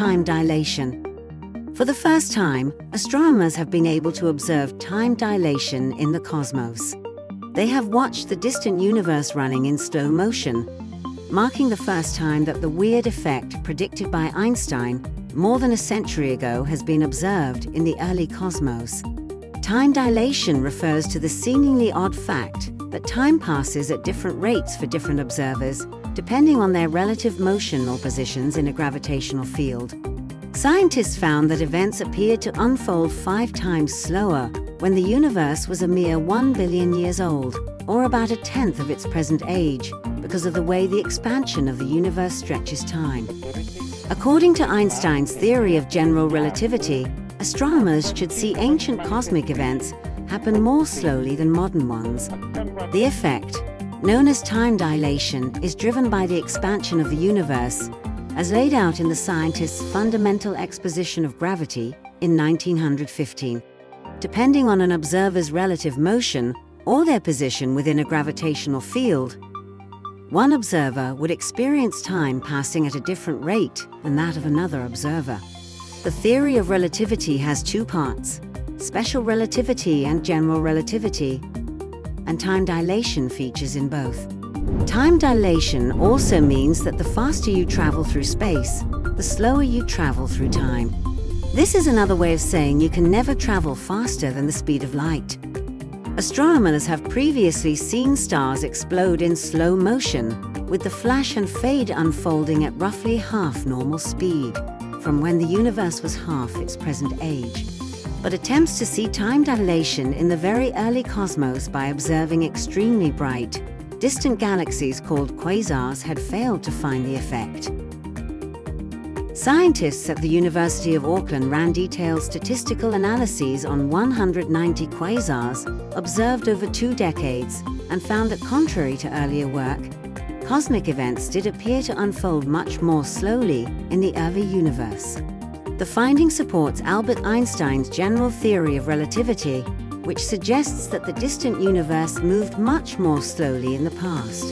time dilation. For the first time, astronomers have been able to observe time dilation in the cosmos. They have watched the distant universe running in slow motion, marking the first time that the weird effect predicted by Einstein more than a century ago has been observed in the early cosmos. Time dilation refers to the seemingly odd fact that time passes at different rates for different observers, depending on their relative motion or positions in a gravitational field. Scientists found that events appeared to unfold five times slower when the universe was a mere one billion years old, or about a tenth of its present age, because of the way the expansion of the universe stretches time. According to Einstein's theory of general relativity, astronomers should see ancient cosmic events happen more slowly than modern ones. The effect, known as time dilation, is driven by the expansion of the universe, as laid out in the scientist's Fundamental Exposition of Gravity in 1915. Depending on an observer's relative motion or their position within a gravitational field, one observer would experience time passing at a different rate than that of another observer. The theory of relativity has two parts, special relativity and general relativity, and time dilation features in both. Time dilation also means that the faster you travel through space, the slower you travel through time. This is another way of saying you can never travel faster than the speed of light. Astronomers have previously seen stars explode in slow motion, with the flash and fade unfolding at roughly half normal speed, from when the universe was half its present age. But attempts to see time dilation in the very early cosmos by observing extremely bright, distant galaxies called quasars had failed to find the effect. Scientists at the University of Auckland ran detailed statistical analyses on 190 quasars observed over two decades and found that contrary to earlier work, cosmic events did appear to unfold much more slowly in the early universe. The finding supports Albert Einstein's general theory of relativity, which suggests that the distant universe moved much more slowly in the past.